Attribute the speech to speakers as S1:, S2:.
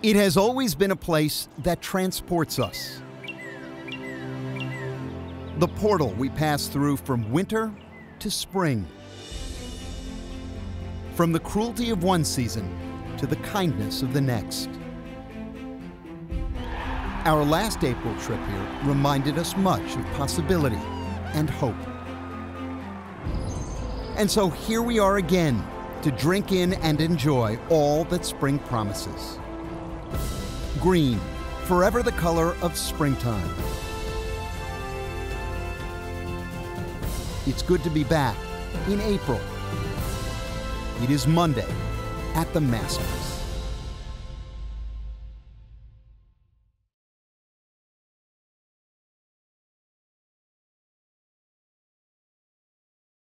S1: It has always been a place that transports us. The portal we pass through from winter to spring. From the cruelty of one season to the kindness of the next. Our last April trip here reminded us much of possibility and hope. And so here we are again to drink in and enjoy all that spring promises. Green, forever the color of springtime. It's good to be back in April. It is Monday at the Masters.